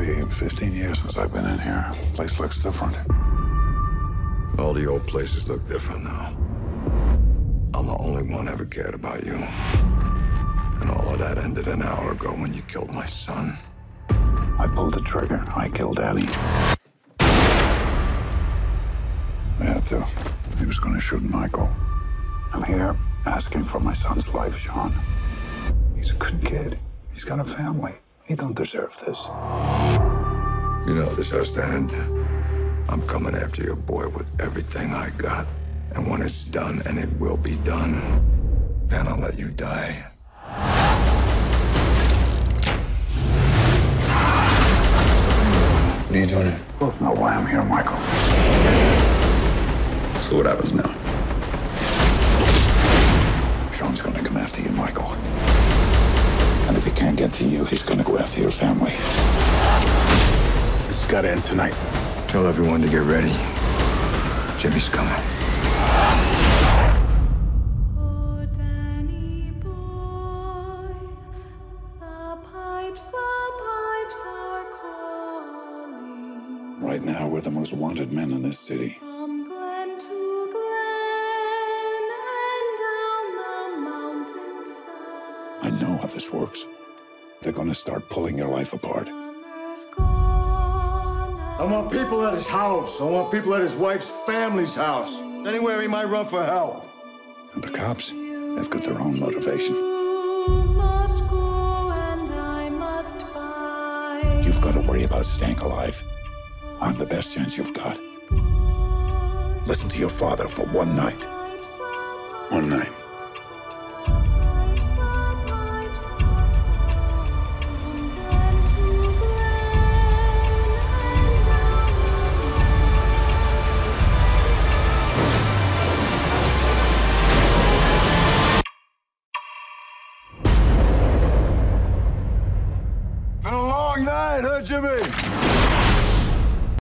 be 15 years since I've been in here. Place looks different. All the old places look different now. I'm the only one ever cared about you. And all of that ended an hour ago when you killed my son. I pulled the trigger. I killed Danny. I had to. He was going to shoot Michael. I'm here asking for my son's life, Sean. He's a good kid. He's got a family. He don't deserve this. You know this has to end. I'm coming after your boy with everything I got. And when it's done, and it will be done, then I'll let you die. What are you doing here? Both know why I'm here, Michael. So what happens now? Sean's gonna come after you, Michael. Get to you, he's gonna go after your family. This has got to end tonight. Tell everyone to get ready. Jimmy's coming. Danny boy, the pipes, the pipes are calling. Right now, we're the most wanted men in this city. From glen to glen and down the mountainside. I know how this works. They're gonna start pulling your life apart. I want people at his house. I want people at his wife's family's house. Anywhere he might run for help. And the cops, they've got their own motivation. You must go and I must buy. You've got to worry about staying alive. I'm the best chance you've got. Listen to your father for one night. One night. A night, huh, Jimmy?